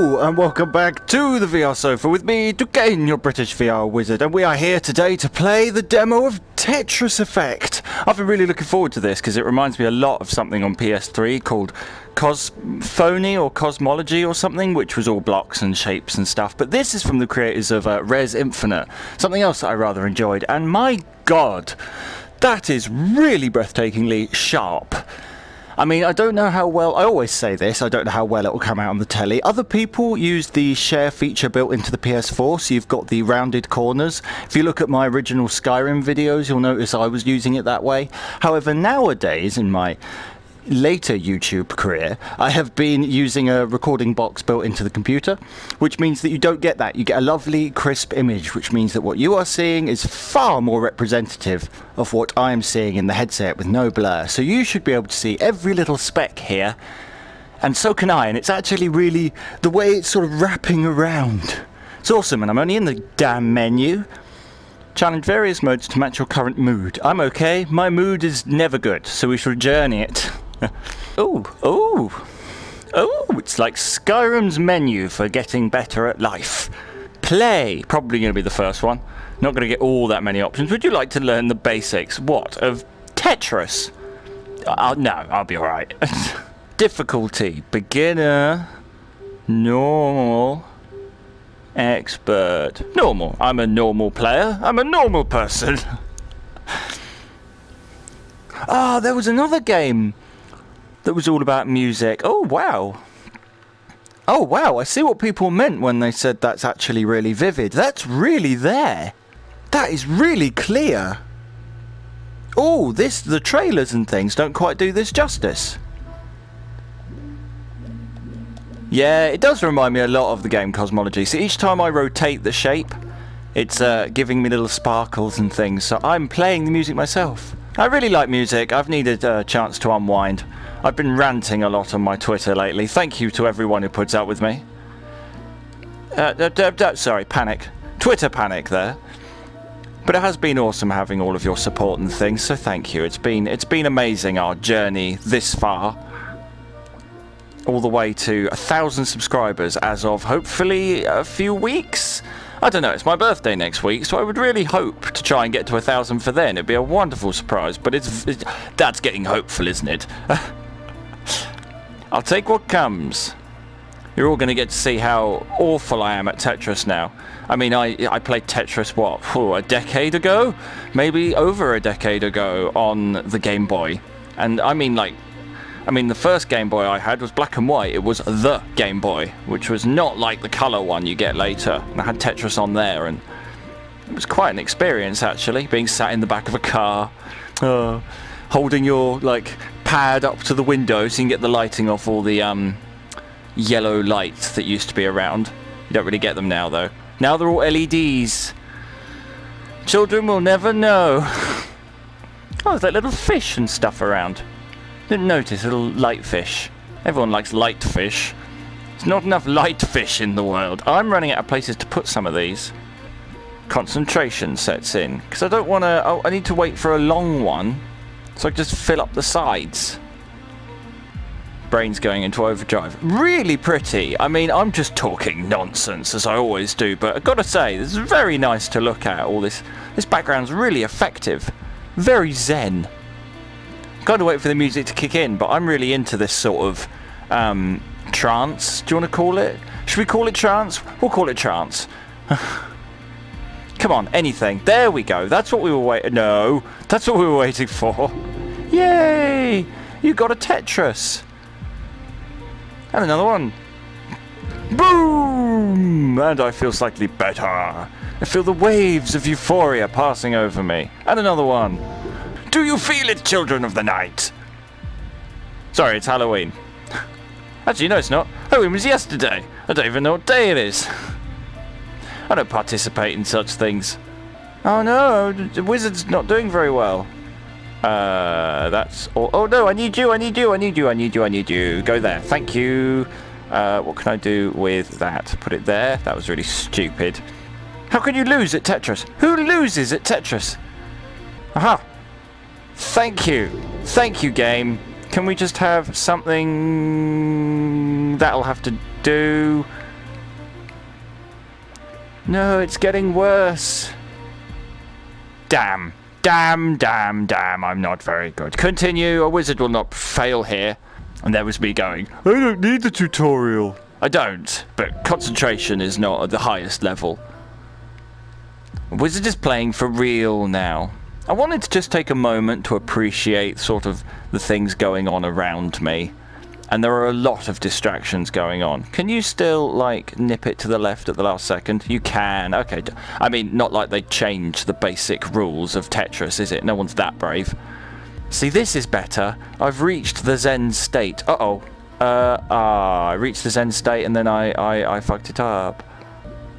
And welcome back to the VR Sofa with me, Dukane, your British VR wizard, and we are here today to play the demo of Tetris Effect. I've been really looking forward to this because it reminds me a lot of something on PS3 called Cosphony or Cosmology or something, which was all blocks and shapes and stuff. But this is from the creators of uh, Rez Infinite, something else that I rather enjoyed, and my god, that is really breathtakingly sharp. I mean, I don't know how well, I always say this, I don't know how well it will come out on the telly. Other people use the share feature built into the PS4, so you've got the rounded corners. If you look at my original Skyrim videos, you'll notice I was using it that way. However, nowadays, in my later YouTube career, I have been using a recording box built into the computer, which means that you don't get that. You get a lovely crisp image, which means that what you are seeing is far more representative of what I am seeing in the headset with no blur. So you should be able to see every little speck here, and so can I, and it's actually really the way it's sort of wrapping around. It's awesome, and I'm only in the damn menu. Challenge various modes to match your current mood. I'm okay. My mood is never good, so we shall journey it. oh, oh, oh, it's like Skyrim's menu for getting better at life. Play, probably going to be the first one. Not going to get all that many options. Would you like to learn the basics? What? Of Tetris? Uh, no, I'll be alright. Difficulty, beginner, normal, expert. Normal. I'm a normal player. I'm a normal person. Ah, oh, there was another game that was all about music. Oh, wow. Oh, wow. I see what people meant when they said that's actually really vivid. That's really there. That is really clear. Oh, this, the trailers and things don't quite do this justice. Yeah, it does remind me a lot of the game Cosmology. So each time I rotate the shape, it's uh, giving me little sparkles and things. So I'm playing the music myself. I really like music. I've needed a chance to unwind. I've been ranting a lot on my Twitter lately. Thank you to everyone who puts up with me. Uh, uh, sorry, panic. Twitter panic there. But it has been awesome having all of your support and things, so thank you. It's been it's been amazing our journey this far. All the way to a thousand subscribers as of hopefully a few weeks. I don't know, it's my birthday next week, so I would really hope to try and get to a thousand for then. It'd be a wonderful surprise, but it's, it's that's getting hopeful, isn't it? I'll take what comes. You're all going to get to see how awful I am at Tetris now. I mean, I, I played Tetris, what, oh, a decade ago? Maybe over a decade ago on the Game Boy. And I mean, like, I mean, the first Game Boy I had was black and white. It was the Game Boy, which was not like the colour one you get later. And I had Tetris on there, and it was quite an experience, actually, being sat in the back of a car, uh, holding your, like, pad up to the window so you can get the lighting off all the um, yellow lights that used to be around. You don't really get them now though. Now they're all LEDs. Children will never know. Oh, there's like little fish and stuff around. Didn't notice little light fish. Everyone likes light fish. There's not enough light fish in the world. I'm running out of places to put some of these. Concentration sets in. Because I don't want to... Oh, I need to wait for a long one so I just fill up the sides. Brain's going into overdrive. Really pretty. I mean, I'm just talking nonsense as I always do, but I've got to say, this is very nice to look at. All this, this background's really effective. Very zen. Kind of wait for the music to kick in, but I'm really into this sort of um, trance. Do you want to call it? Should we call it trance? We'll call it trance. Come on, anything. There we go. That's what we were waiting. No, that's what we were waiting for. Yay! You got a Tetris. And another one. Boom! And I feel slightly better. I feel the waves of euphoria passing over me. And another one. Do you feel it, children of the night? Sorry, it's Halloween. Actually, no, it's not. Halloween was yesterday. I don't even know what day it is. I don't participate in such things. Oh no, the wizard's not doing very well. Uh, that's all. Oh no, I need you, I need you, I need you, I need you, I need you. Go there. Thank you. Uh, what can I do with that? Put it there. That was really stupid. How can you lose at Tetris? Who loses at Tetris? Aha. Thank you. Thank you, game. Can we just have something that'll have to do? No, it's getting worse. Damn. Damn, damn, damn, I'm not very good. Continue, a wizard will not fail here. And there was me going, I don't need the tutorial. I don't, but concentration is not at the highest level. Wizard is playing for real now. I wanted to just take a moment to appreciate sort of the things going on around me. And there are a lot of distractions going on. Can you still, like, nip it to the left at the last second? You can. Okay. I mean, not like they changed the basic rules of Tetris, is it? No one's that brave. See, this is better. I've reached the Zen state. Uh-oh. Uh, ah, I reached the Zen state and then I, I, I fucked it up.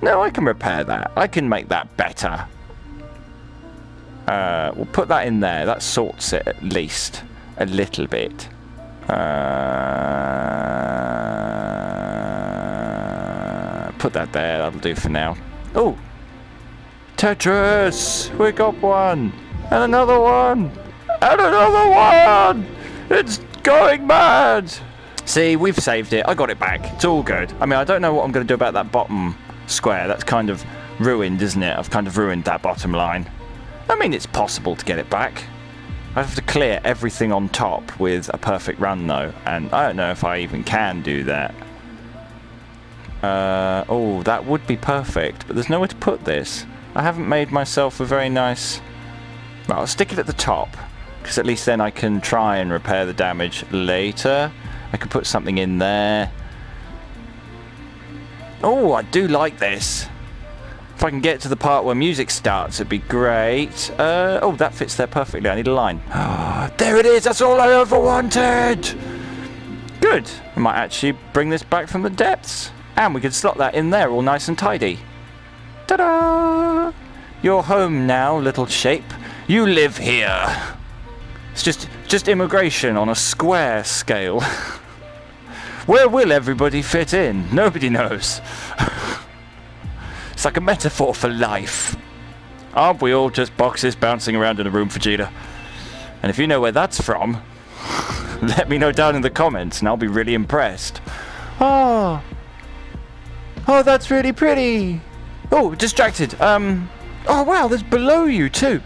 No, I can repair that. I can make that better. Uh, we'll put that in there. That sorts it at least a little bit. Uh, put that there, that'll do for now. Oh! Tetris! We got one! And another one! And another one! It's going mad! See, we've saved it. I got it back. It's all good. I mean, I don't know what I'm going to do about that bottom square. That's kind of ruined, isn't it? I've kind of ruined that bottom line. I mean, it's possible to get it back. I have to clear everything on top with a perfect run though, and I don't know if I even can do that. Uh, oh, that would be perfect, but there's nowhere to put this. I haven't made myself a very nice... Well, I'll stick it at the top, because at least then I can try and repair the damage later. I could put something in there. Oh, I do like this. If I can get to the part where music starts, it'd be great. Uh, oh, that fits there perfectly. I need a line. there it is. That's all I ever wanted. Good. I might actually bring this back from the depths. And we could slot that in there all nice and tidy. Ta-da! You're home now, little shape. You live here. It's just, just immigration on a square scale. Where will everybody fit in? Nobody knows. It's like a metaphor for life. Aren't we all just boxes bouncing around in a room, Vegeta? And if you know where that's from, let me know down in the comments and I'll be really impressed. Oh. Oh, that's really pretty. Oh, distracted. Um. Oh, wow, there's below you too.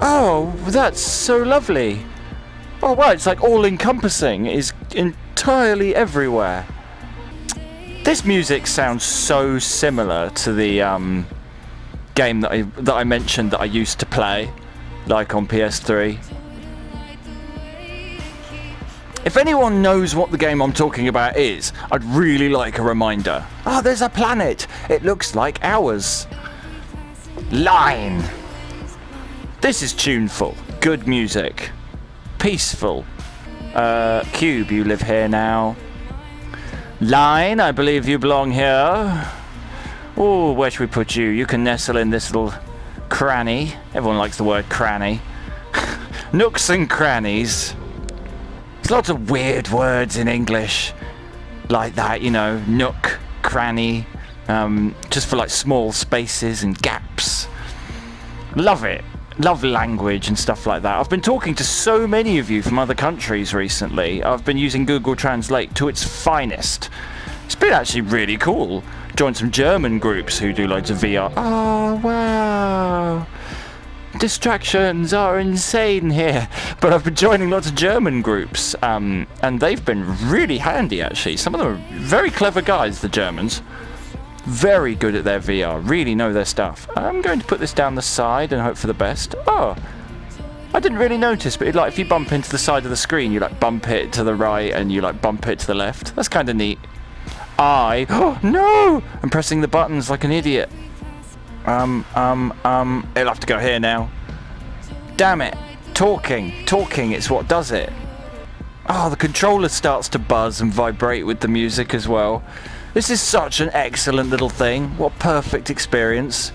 Oh, that's so lovely. Oh, wow, it's like all encompassing. Is entirely everywhere. This music sounds so similar to the um, game that I that I mentioned that I used to play, like on PS3. If anyone knows what the game I'm talking about is, I'd really like a reminder. Ah, oh, there's a planet. It looks like ours. Line. This is tuneful. Good music. Peaceful. Uh, Cube, you live here now. Line, I believe you belong here. Oh, where should we put you? You can nestle in this little cranny. Everyone likes the word cranny. Nooks and crannies. There's lots of weird words in English like that, you know, nook, cranny, um, just for like small spaces and gaps. Love it love language and stuff like that. I've been talking to so many of you from other countries recently. I've been using Google Translate to its finest. It's been actually really cool. Joined some German groups who do loads of VR. Oh, wow. Distractions are insane here. But I've been joining lots of German groups, um, and they've been really handy actually. Some of them are very clever guys, the Germans very good at their VR, really know their stuff. I'm going to put this down the side and hope for the best. Oh, I didn't really notice, but like if you bump into the side of the screen, you like bump it to the right and you like bump it to the left. That's kind of neat. I, oh no, I'm pressing the buttons like an idiot. Um, um, um, it'll have to go here now. Damn it. Talking, talking, it's what does it. Oh, the controller starts to buzz and vibrate with the music as well. This is such an excellent little thing. What perfect experience.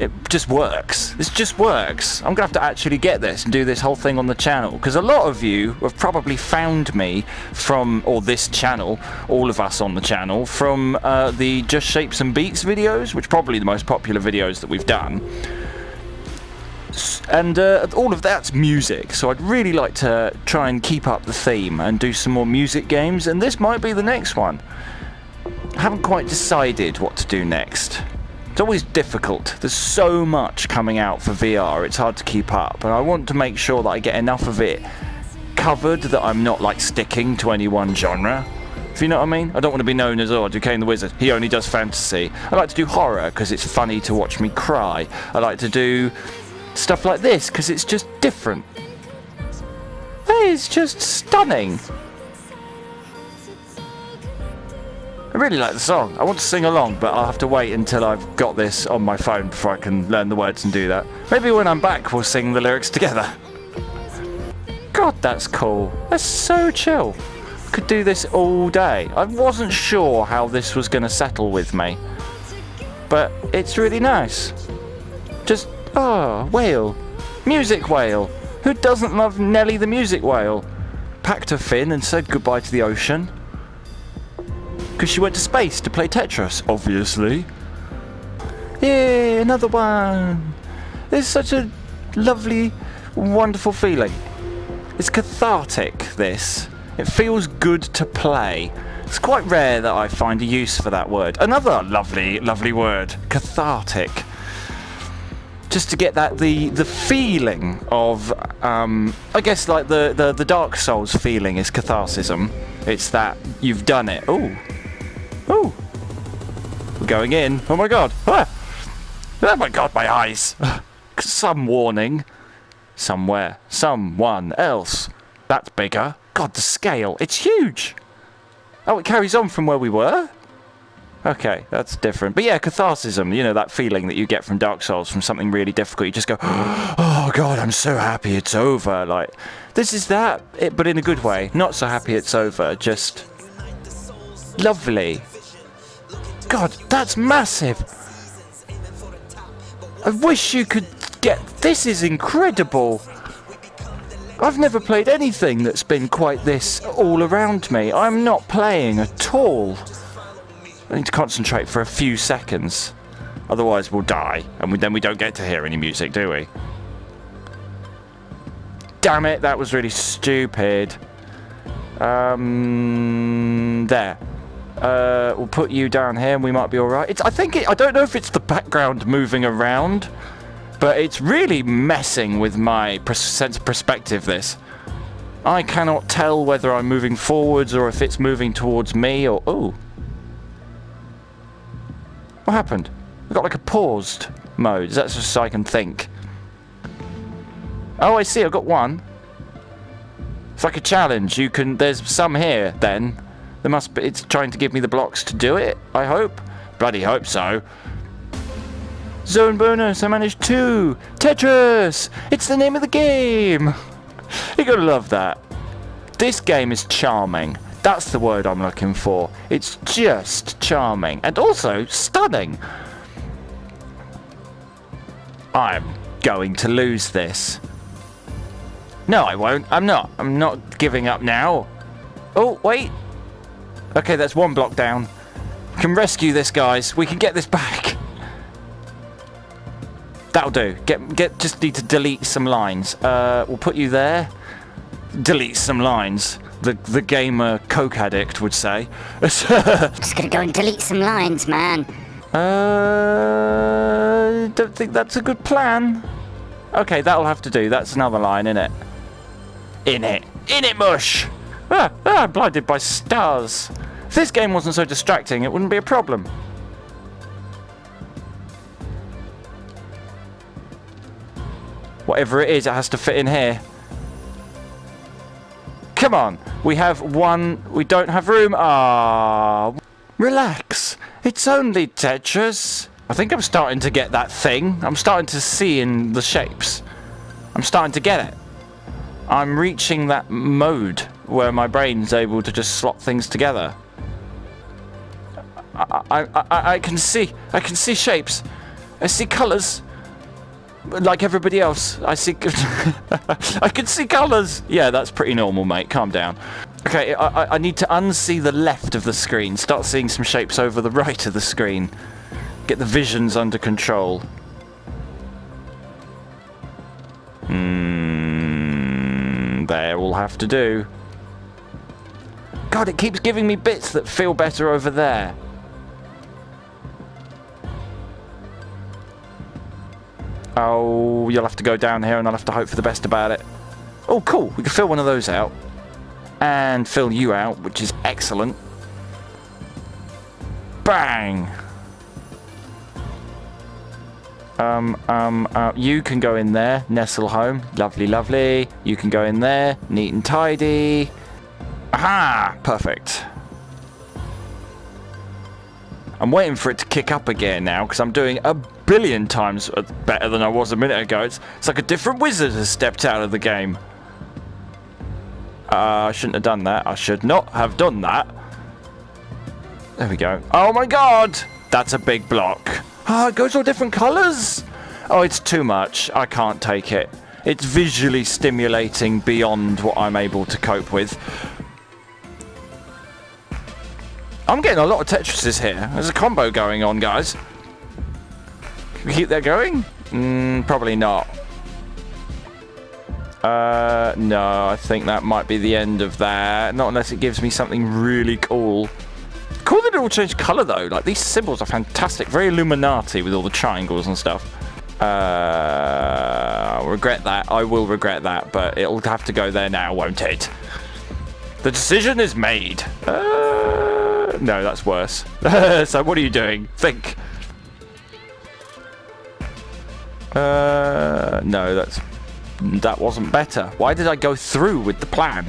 It just works. This just works. I'm going to have to actually get this and do this whole thing on the channel. Because a lot of you have probably found me from, or this channel, all of us on the channel, from uh, the Just Shapes and Beats videos, which are probably the most popular videos that we've done and uh, all of that's music so I'd really like to try and keep up the theme and do some more music games and this might be the next one I haven't quite decided what to do next. It's always difficult. There's so much coming out for VR, it's hard to keep up. And I want to make sure that I get enough of it covered that I'm not like sticking to any one genre. If you know what I mean? I don't want to be known as, oh, Dukane the Wizard. He only does fantasy. I like to do horror because it's funny to watch me cry. I like to do stuff like this because it's just different. It's just stunning. I really like the song. I want to sing along, but I'll have to wait until I've got this on my phone before I can learn the words and do that. Maybe when I'm back, we'll sing the lyrics together. God, that's cool. That's so chill. Could do this all day. I wasn't sure how this was going to settle with me, but it's really nice. Oh, whale. Music whale. Who doesn't love Nelly the music whale? Packed her fin and said goodbye to the ocean. Because she went to space to play Tetris, obviously. Yay, another one! It's such a lovely, wonderful feeling. It's cathartic, this. It feels good to play. It's quite rare that I find a use for that word. Another lovely, lovely word. Cathartic. Just to get that the the feeling of um, I guess like the, the the Dark Souls feeling is catharsism. It's that you've done it. Oh, Oh! We're going in. Oh my god! Ah! Oh my god, my eyes! Some warning. Somewhere. Someone else. That's bigger. God, the scale. It's huge! Oh, it carries on from where we were? Okay, that's different. But yeah, catharsism, you know, that feeling that you get from Dark Souls, from something really difficult. You just go, oh god, I'm so happy it's over. Like, this is that, but in a good way. Not so happy it's over, just lovely. God, that's massive. I wish you could get... This is incredible. I've never played anything that's been quite this all around me. I'm not playing at all. I need to concentrate for a few seconds. Otherwise we'll die. And we, then we don't get to hear any music, do we? Damn it, that was really stupid. Um, there. Uh, we'll put you down here and we might be alright. It's, I think, it, I don't know if it's the background moving around, but it's really messing with my sense of perspective, this. I cannot tell whether I'm moving forwards or if it's moving towards me or... Oh. What happened? I've got like a paused mode. That's just so I can think. Oh, I see. I've got one. It's like a challenge. You can... There's some here, then. There must be, it's trying to give me the blocks to do it, I hope. Bloody hope so. Zone bonus, I managed two! Tetris! It's the name of the game! You're going to love that. This game is charming. That's the word I'm looking for. It's just charming. And also stunning. I'm going to lose this. No, I won't. I'm not. I'm not giving up now. Oh, wait. Okay, that's one block down. We can rescue this, guys. We can get this back. That'll do. Get, get. Just need to delete some lines. Uh, we'll put you there. Delete some lines. The the gamer coke addict would say. Just gonna go and delete some lines, man. Uh, don't think that's a good plan. Okay, that'll have to do. That's another line, in it. In it. In it, mush. Ah, ah, I'm blinded by stars. If this game wasn't so distracting, it wouldn't be a problem. Whatever it is, it has to fit in here. Come on. We have one... We don't have room. Ah, Relax. It's only Tetris. I think I'm starting to get that thing. I'm starting to see in the shapes. I'm starting to get it. I'm reaching that mode where my brain's able to just slot things together. I, I, I, I can see, I can see shapes. I see colours. Like everybody else, I see. I can see colours. Yeah, that's pretty normal, mate. Calm down. Okay, I, I need to unsee the left of the screen. Start seeing some shapes over the right of the screen. Get the visions under control. Hmm. There will have to do. God, it keeps giving me bits that feel better over there. Oh, you'll have to go down here and I'll have to hope for the best about it. Oh, cool. We can fill one of those out. And fill you out, which is excellent. Bang! Um, um, uh, you can go in there, nestle home. Lovely, lovely. You can go in there, neat and tidy. Aha! Perfect. I'm waiting for it to kick up again now because I'm doing a billion times better than I was a minute ago. It's, it's like a different wizard has stepped out of the game. Uh, I shouldn't have done that. I should not have done that. There we go. Oh my god! That's a big block. Oh, it goes all different colours. Oh, it's too much. I can't take it. It's visually stimulating beyond what I'm able to cope with. I'm getting a lot of Tetrises here. There's a combo going on, guys. Can we keep that going? Mm, probably not. Uh, no, I think that might be the end of that. Not unless it gives me something really cool. Cool that it all changed colour though. Like these symbols are fantastic. Very Illuminati with all the triangles and stuff. Uh, I'll regret that. I will regret that, but it'll have to go there now, won't it? The decision is made. Uh, no, that's worse. so what are you doing? Think. Uh, no, that's that wasn't better. Why did I go through with the plan?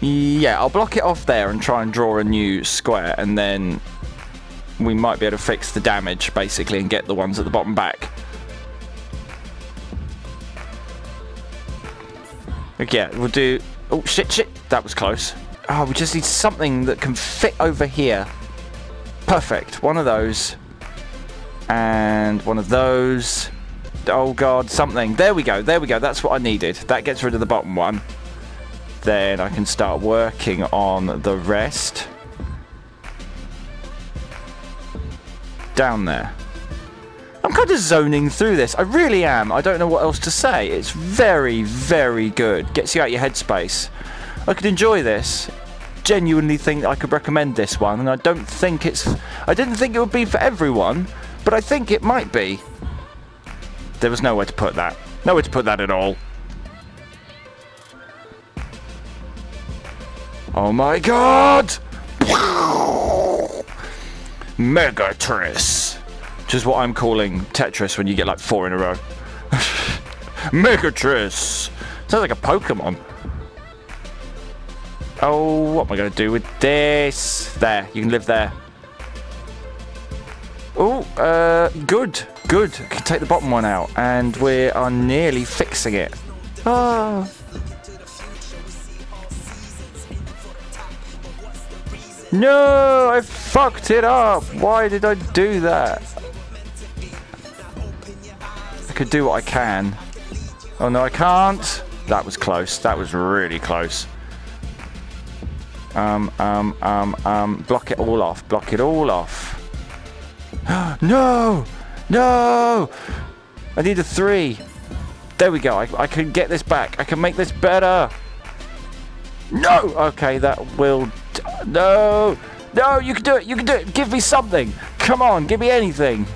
Yeah, I'll block it off there and try and draw a new square, and then we might be able to fix the damage, basically, and get the ones at the bottom back. Yeah, we'll do... Oh, shit, shit. That was close. Oh, we just need something that can fit over here. Perfect. One of those. And one of those. Oh, God, something. There we go. There we go. That's what I needed. That gets rid of the bottom one then I can start working on the rest. Down there. I'm kind of zoning through this. I really am. I don't know what else to say. It's very, very good. Gets you out your headspace. I could enjoy this. Genuinely think I could recommend this one, and I don't think it's. I didn't think it would be for everyone, but I think it might be. There was nowhere to put that. Nowhere to put that at all. Oh my god! Megatris! Which is what I'm calling Tetris when you get like four in a row. Megatris! Sounds like a Pokemon. Oh, what am I going to do with this? There, you can live there. Oh, uh, good, good. Can take the bottom one out, and we are nearly fixing it. Ah. No, I fucked it up. Why did I do that? I could do what I can. Oh no, I can't. That was close. That was really close. Um, um, um, um, block it all off. Block it all off. no! No! I need a three. There we go. I, I can get this back. I can make this better. No! Okay, that will no! No, you can do it! You can do it! Give me something! Come on, give me anything!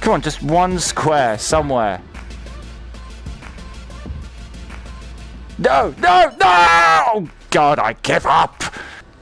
Come on, just one square somewhere. No! No! No! Oh, god, I give up!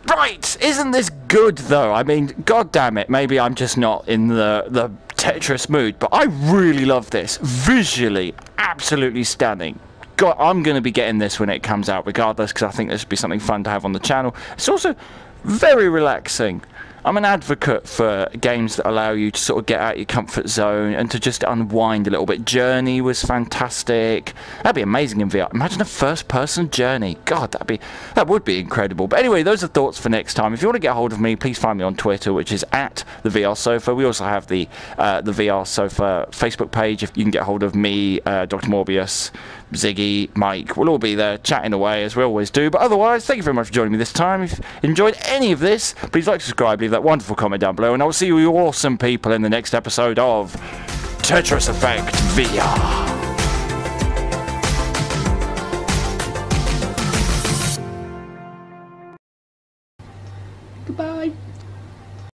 Right! Isn't this good, though? I mean, god damn it, maybe I'm just not in the, the Tetris mood, but I really love this. Visually, absolutely stunning got, I'm going to be getting this when it comes out, regardless, because I think this would be something fun to have on the channel. It's also very relaxing. I'm an advocate for games that allow you to sort of get out your comfort zone and to just unwind a little bit. Journey was fantastic. That'd be amazing in VR. Imagine a first-person Journey. God, that'd be that would be incredible. But anyway, those are thoughts for next time. If you want to get a hold of me, please find me on Twitter, which is at the VR Sofa. We also have the uh, the VR Sofa Facebook page. If you can get a hold of me, uh, Dr. Morbius, Ziggy, Mike, we'll all be there chatting away as we always do. But otherwise, thank you very much for joining me this time. If you enjoyed any of this, please like, subscribe, leave that wonderful comment down below, and I'll see you awesome people in the next episode of Tetris Effect VR.